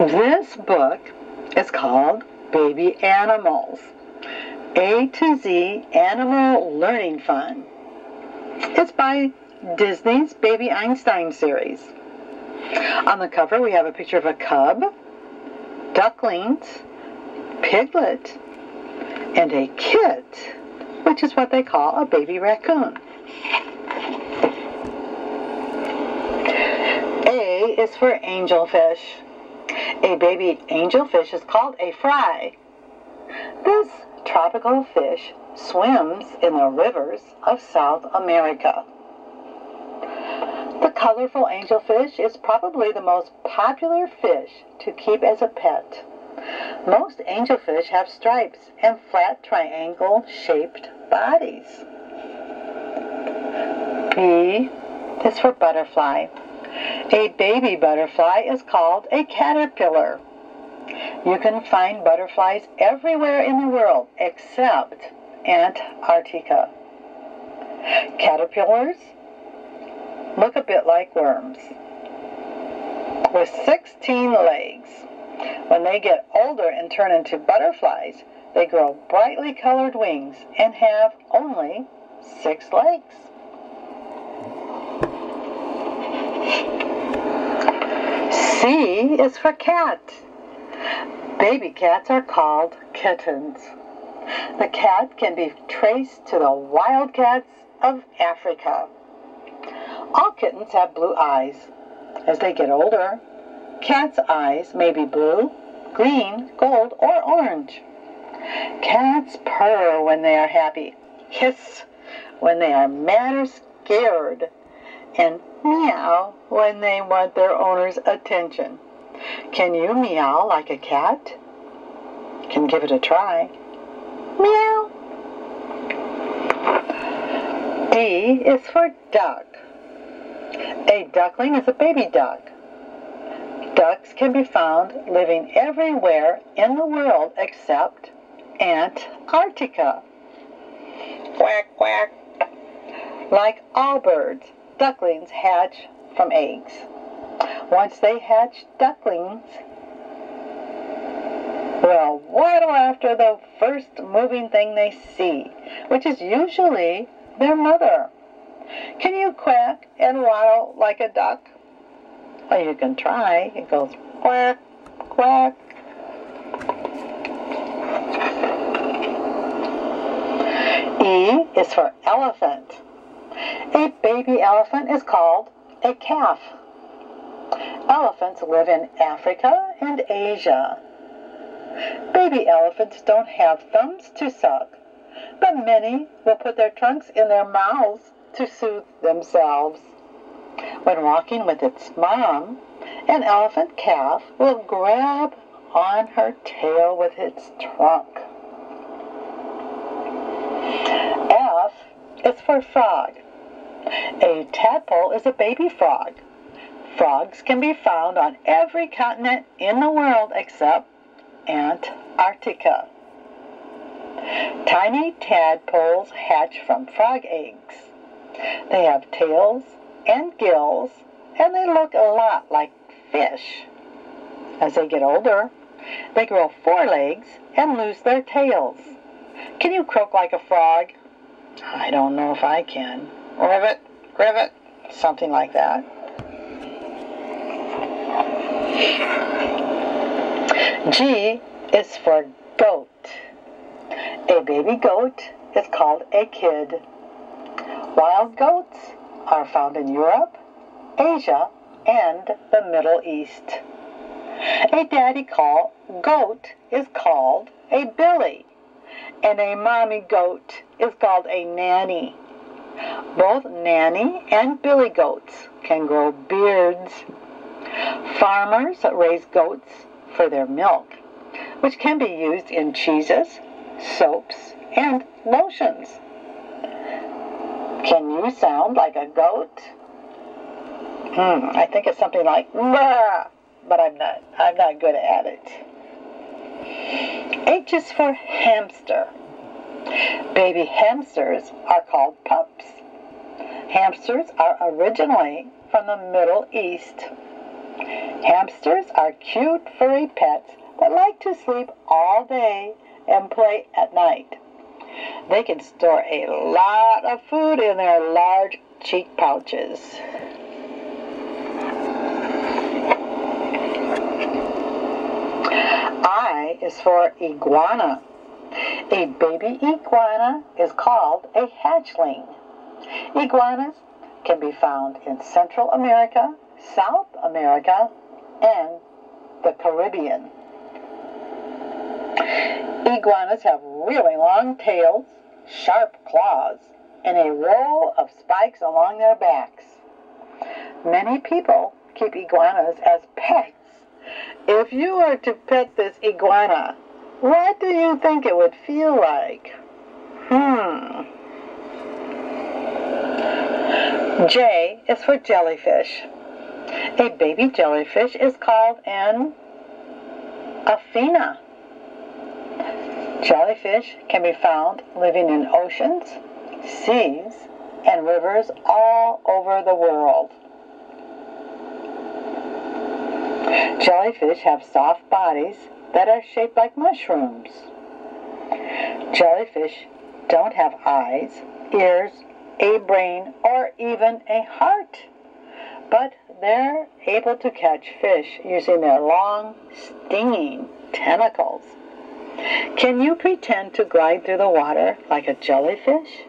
This book is called Baby Animals. A to Z Animal Learning Fun. It's by Disney's Baby Einstein series. On the cover, we have a picture of a cub, ducklings, piglet, and a kit, which is what they call a baby raccoon. A is for angelfish. A baby angelfish is called a fry. This tropical fish swims in the rivers of South America. The colorful angelfish is probably the most popular fish to keep as a pet. Most angelfish have stripes and flat triangle-shaped bodies. B is for butterfly. A baby butterfly is called a caterpillar. You can find butterflies everywhere in the world except Antarctica. Caterpillars look a bit like worms with 16 legs. When they get older and turn into butterflies, they grow brightly colored wings and have only six legs. C is for cat. Baby cats are called kittens. The cat can be traced to the wild cats of Africa. All kittens have blue eyes. As they get older, cats' eyes may be blue, green, gold, or orange. Cats purr when they are happy, hiss when they are mad or scared, and meow when they want their owner's attention. Can you meow like a cat? Can give it a try. Meow. D is for duck. A duckling is a baby duck. Ducks can be found living everywhere in the world except Antarctica. Quack, quack. Like all birds, ducklings hatch from eggs. Once they hatch ducklings, will waddle after the first moving thing they see, which is usually their mother. Can you quack and waddle like a duck? Well, you can try. It goes quack, quack. E is for elephant. A baby elephant is called a calf. Elephants live in Africa and Asia. Baby elephants don't have thumbs to suck, but many will put their trunks in their mouths to soothe themselves. When walking with its mom, an elephant calf will grab on her tail with its trunk. F is for frog. A tadpole is a baby frog. Frogs can be found on every continent in the world except Antarctica. Tiny tadpoles hatch from frog eggs. They have tails and gills, and they look a lot like fish. As they get older, they grow forelegs and lose their tails. Can you croak like a frog? I don't know if I can. Rivet, rivet, something like that. G is for goat. A baby goat is called a kid. Wild goats are found in Europe, Asia, and the Middle East. A daddy call goat is called a billy, and a mommy goat is called a nanny. Both nanny and billy goats can grow beards. Farmers raise goats for their milk, which can be used in cheeses, soaps, and lotions. Can you sound like a goat? Hmm, I think it's something like Bah! but I'm not. I'm not good at it. H is for hamster. Baby hamsters are called pups. Hamsters are originally from the Middle East. Hamsters are cute, furry pets that like to sleep all day and play at night. They can store a lot of food in their large cheek pouches. I is for iguana. A baby iguana is called a hatchling. Iguanas can be found in Central America, South America, and the Caribbean. Iguanas have really long tails, sharp claws, and a row of spikes along their backs. Many people keep iguanas as pets. If you were to pet this iguana, what do you think it would feel like? Hmm. J is for jellyfish. A baby jellyfish is called an ephyra. Jellyfish can be found living in oceans, seas, and rivers all over the world. Jellyfish have soft bodies that are shaped like mushrooms. Jellyfish don't have eyes, ears, a brain, or even a heart. But they're able to catch fish using their long, stinging tentacles. Can you pretend to glide through the water like a jellyfish?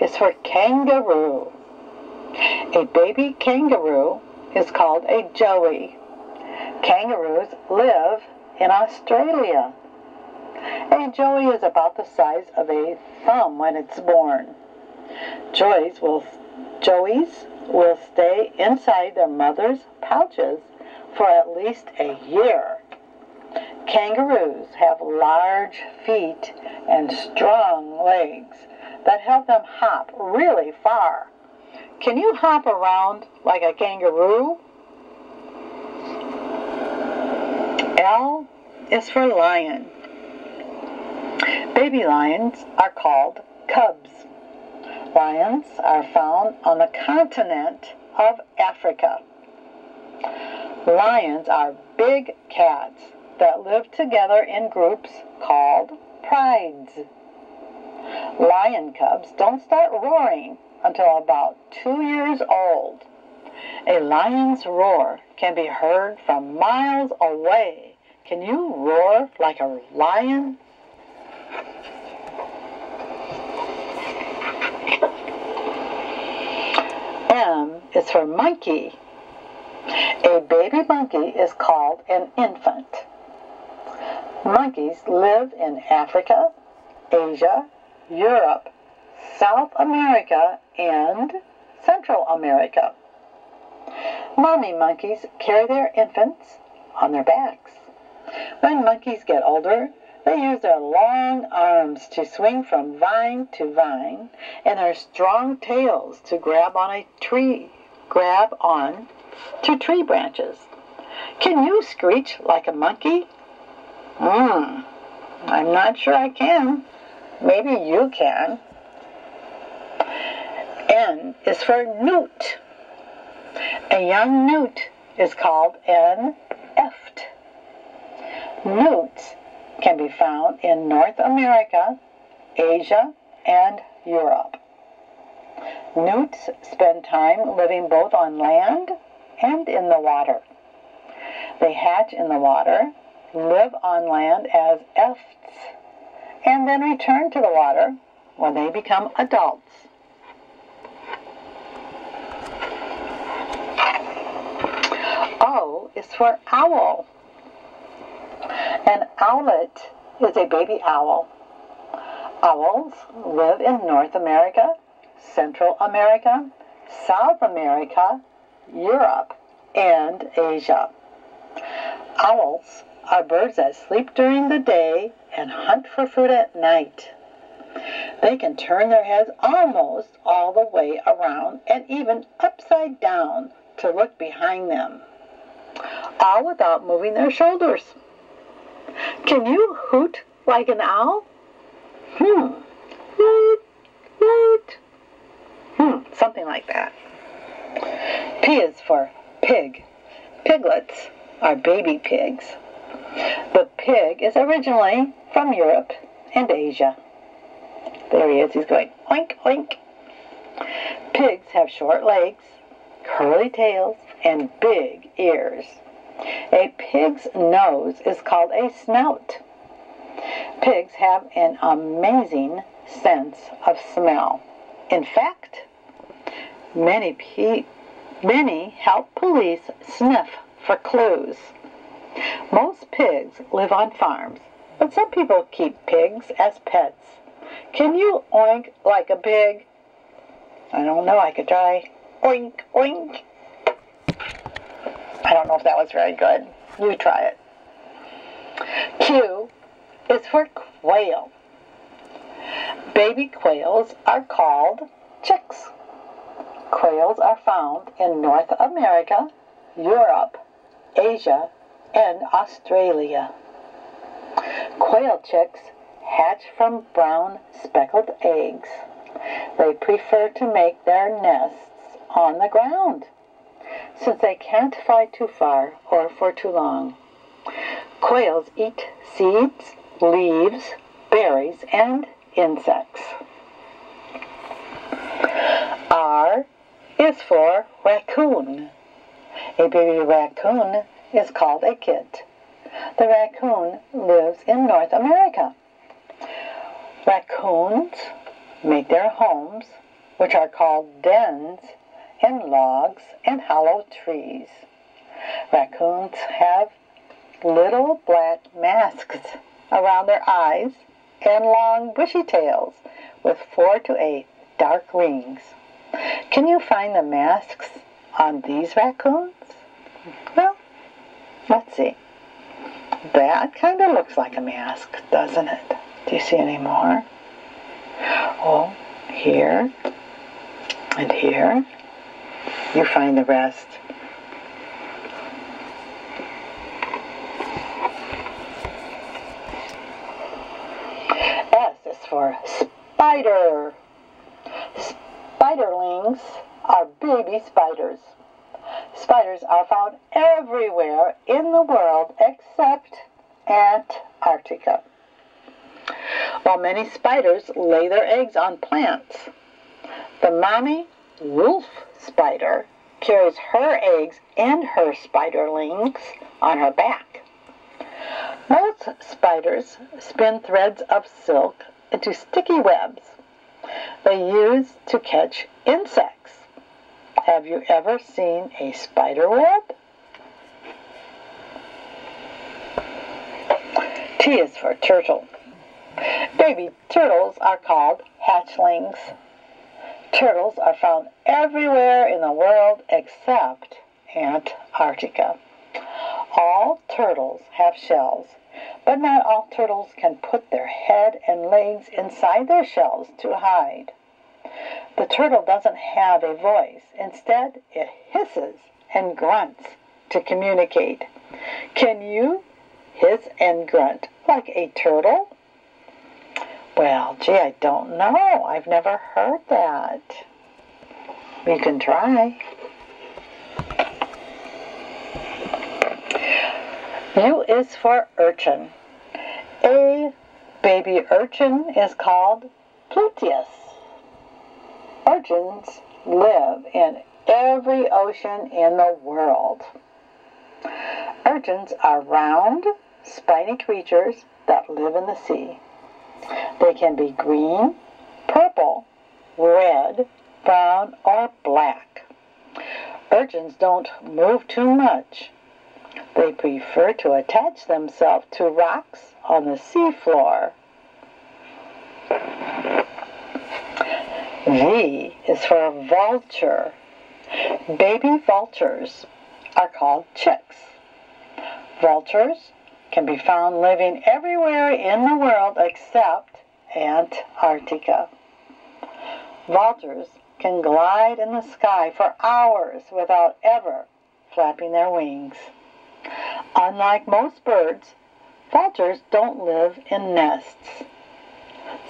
Is for kangaroo. A baby kangaroo is called a joey. Kangaroos live in Australia. A joey is about the size of a thumb when it's born. Joeys will, joeys will stay inside their mother's pouches for at least a year. Kangaroos have large feet and strong legs that help them hop really far. Can you hop around like a kangaroo? L is for lion. Baby lions are called cubs. Lions are found on the continent of Africa. Lions are big cats that live together in groups called prides. Lion cubs don't start roaring until about two years old. A lion's roar can be heard from miles away. Can you roar like a lion? M is for monkey. A baby monkey is called an infant. Monkeys live in Africa, Asia, Europe, South America, and Central America. Mommy monkeys carry their infants on their backs. When monkeys get older, they use their long arms to swing from vine to vine and their strong tails to grab on a tree, grab on to tree branches. Can you screech like a monkey? Hmm, I'm not sure I can. Maybe you can. N is for newt. A young newt is called an eft. Newts can be found in North America, Asia, and Europe. Newts spend time living both on land and in the water. They hatch in the water, live on land as efts, and then return to the water when they become adults. O is for owl. An owlet is a baby owl. Owls live in North America, Central America, South America, Europe, and Asia. Owls are birds that sleep during the day and hunt for food at night. They can turn their heads almost all the way around and even upside down to look behind them, all without moving their shoulders. Can you hoot like an owl? Hmm, Woot, woot. Hmm, something like that. P is for pig. Piglets are baby pigs. The pig is originally from Europe and Asia. There he is. He's going oink, oink. Pigs have short legs, curly tails, and big ears. A pig's nose is called a snout. Pigs have an amazing sense of smell. In fact, many, many help police sniff for clues. Most pigs live on farms, but some people keep pigs as pets. Can you oink like a pig? I don't know, I could try. Oink, oink. I don't know if that was very good. You try it. Q is for quail. Baby quails are called chicks. Quails are found in North America, Europe, Asia, and Australia. Quail chicks hatch from brown speckled eggs. They prefer to make their nests on the ground since they can't fly too far or for too long. Quails eat seeds, leaves, berries, and insects. R is for raccoon. A baby raccoon is called a kit. The raccoon lives in North America. Raccoons make their homes, which are called dens, in logs and hollow trees. Raccoons have little black masks around their eyes and long bushy tails with four to eight dark rings. Can you find the masks on these raccoons? Well, let's see. That kind of looks like a mask, doesn't it? Do you see any more? Oh, here and here. You find the rest. S is for spider. Spiderlings are baby spiders. Spiders are found everywhere in the world except Antarctica. While many spiders lay their eggs on plants, the mommy wolf spider carries her eggs and her spiderlings on her back. Most spiders spin threads of silk into sticky webs they use to catch insects. Have you ever seen a spider web? T is for turtle. Baby turtles are called hatchlings. Turtles are found everywhere in the world except Antarctica. All turtles have shells, but not all turtles can put their head and legs inside their shells to hide. The turtle doesn't have a voice. Instead, it hisses and grunts to communicate. Can you hiss and grunt like a turtle? Well, gee, I don't know. I've never heard that. You can try. U is for urchin. A baby urchin is called Pluteus. Urchins live in every ocean in the world. Urchins are round, spiny creatures that live in the sea. They can be green, purple, red, brown, or black. Urchins don't move too much. They prefer to attach themselves to rocks on the seafloor. V is for vulture. Baby vultures are called chicks. Vultures can be found living everywhere in the world except Antarctica. Vultures can glide in the sky for hours without ever flapping their wings. Unlike most birds, vultures don't live in nests.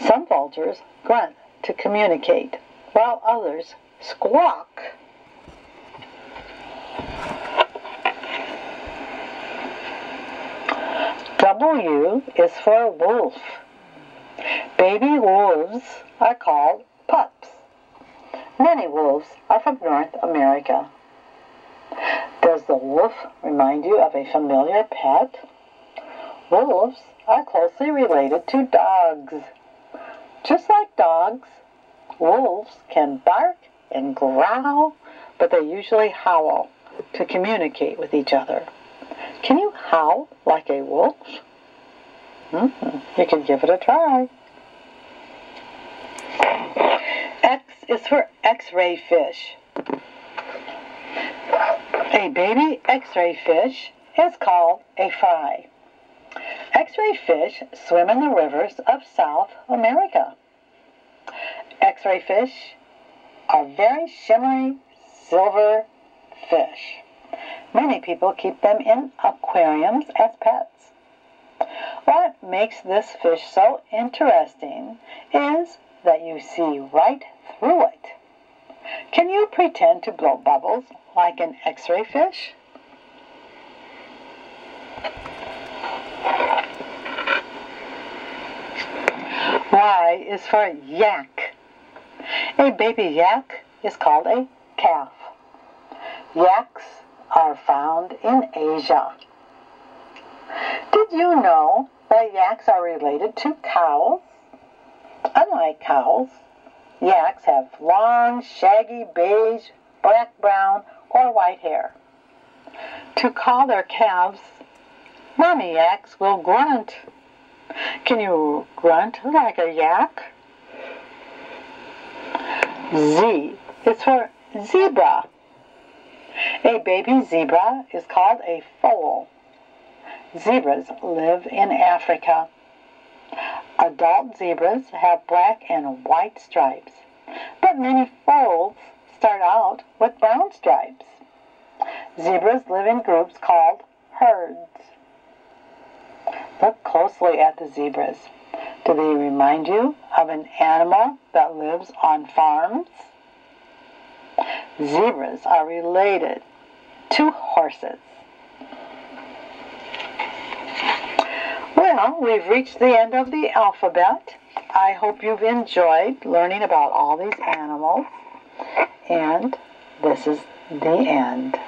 Some vultures grunt to communicate, while others squawk. W is for wolf. Baby wolves are called pups. Many wolves are from North America. Does the wolf remind you of a familiar pet? Wolves are closely related to dogs. Just like dogs, wolves can bark and growl, but they usually howl to communicate with each other. Can you howl like a wolf? Mm-hmm. You can give it a try. X is for X-ray fish. A baby X-ray fish is called a fry. X-ray fish swim in the rivers of South America. X-ray fish are very shimmery silver fish. Many people keep them in aquariums as pets. What makes this fish so interesting is that you see right through it. Can you pretend to blow bubbles like an X-ray fish? Y is for yak. A baby yak is called a calf. Yaks are found in Asia. Did you know that yaks are related to cows? Unlike cows, yaks have long, shaggy, beige, black, brown, or white hair. To call their calves, mommy yaks will grunt. Can you grunt like a yak? Z is for zebra. A baby zebra is called a foal. Zebras live in Africa. Adult zebras have black and white stripes, but many foals start out with brown stripes. Zebras live in groups called herds. Look closely at the zebras. Do they remind you of an animal that lives on farms? Zebras are related to horses. Well, we've reached the end of the alphabet. I hope you've enjoyed learning about all these animals. And this is the end.